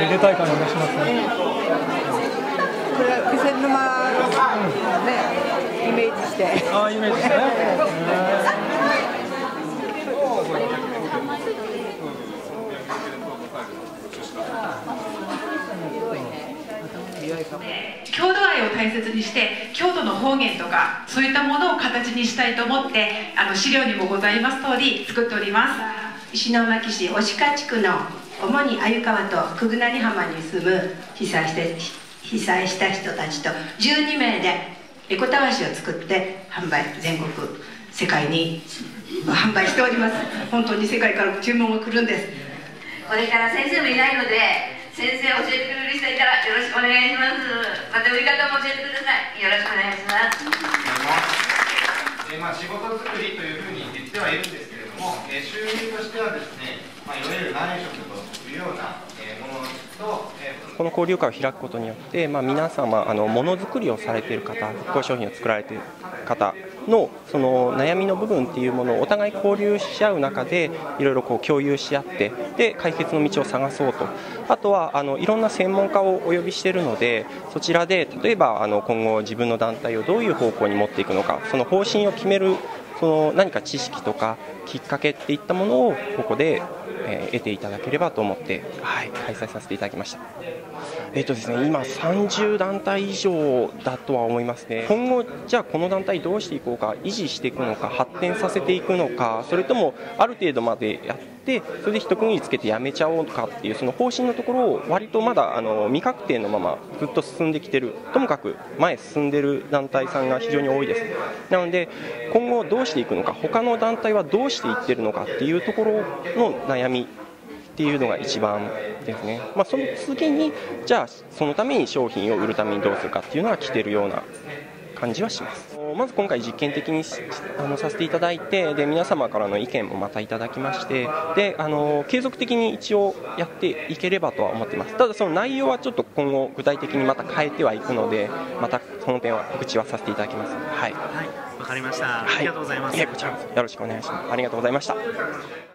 めでたい感じがしますね。これは気仙沼のね、イメージして。ああ、イメージしてね。郷土愛を大切にして郷土の方言とかそういったものを形にしたいと思ってあの資料にもございます通り作っております石巻市押鹿地区の主に鮎川と久久成浜に住む被災して被災した人たちと12名でエコたわしを作って販売全国世界に販売しております。本当に世界から注文が来るんです。これから先生もいないので先生教えてくれる人いたらよろしくお願いします。また売り方も教えてください。よろしくお願いします。えーまあ、仕事作りというふうに言ってはいるんですけれども、えー収入としてはですね、まあ、いわゆる内職というような、えーものと、えーこの交流会を開くことによって、まあ、皆様あのものづくりをされている方復興商品を作られている方のその悩みの部分っていうものをお互い交流し合う中でいろいろこう共有し合ってで解決の道を探そうと。あとはあのいろんな専門家をお呼びしているのでそちらで例えばあの今後自分の団体をどういう方向に持っていくのかその方針を決めるその何か知識とかきっかけっていったものをここで、えー得ていただければと思って、はい、開催させていただきました。えっとですね、今、30団体以上だとは思いますね、今後、じゃあこの団体どうしていこうか、維持していくのか、発展させていくのか、それともある程度までやって、でそれで一区切りつけてやめちゃおうかっていう、その方針のところを、割とまだあの未確定のままずっと進んできてる、ともかく前進んでる団体さんが非常に多いです。なので今後どうしていくのか他の団体はどうしていってるのかっていうところの悩みっていうのが一番ですね、まあ、その次にじゃあそのために商品を売るためにどうするかっていうのが来てるような感じはします。まず今回実験的にしあのさせていただいてで皆様からの意見もまたいただきましてであの継続的に一応やっていければとは思っています。ただその内容はちょっと今後具体的にまた変えてはいくのでまたその点は告知はさせていただきます。はい。はい、わかりました。ありがとうございます。こちらよろしくお願いします。ありがとうございました